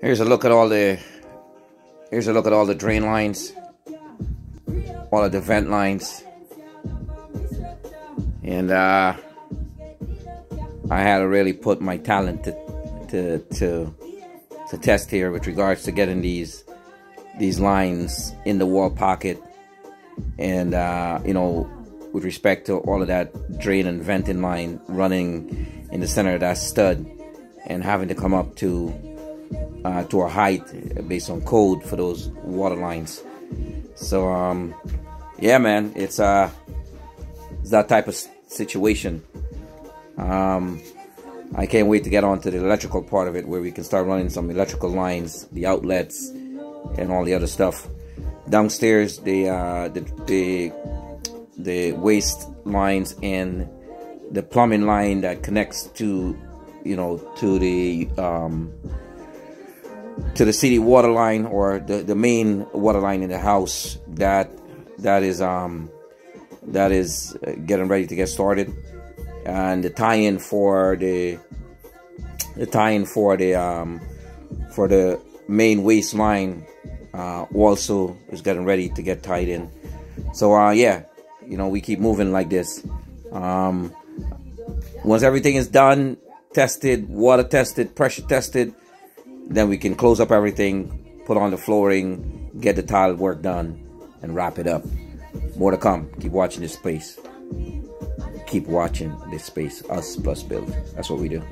Here's a look at all the here's a look at all the drain lines, all of the vent lines, and uh, I had to really put my talent to to to to test here with regards to getting these these lines in the wall pocket, and uh, you know with respect to all of that drain and venting line running in the center of that stud and having to come up to uh, to a height based on code for those water lines. So um, yeah, man, it's uh, it's that type of situation. Um, I can't wait to get on to the electrical part of it where we can start running some electrical lines, the outlets, and all the other stuff. Downstairs, the uh, the, the the waste lines and the plumbing line that connects to you know to the um, to the city water line or the, the main water line in the house that that is um that is uh, getting ready to get started. And the tie-in for the the tie-in for the um for the main waste line uh, also is getting ready to get tied in. So uh yeah you know we keep moving like this. Um once everything is done tested water tested pressure tested then we can close up everything, put on the flooring, get the tile work done, and wrap it up. More to come. Keep watching this space. Keep watching this space. Us plus build. That's what we do.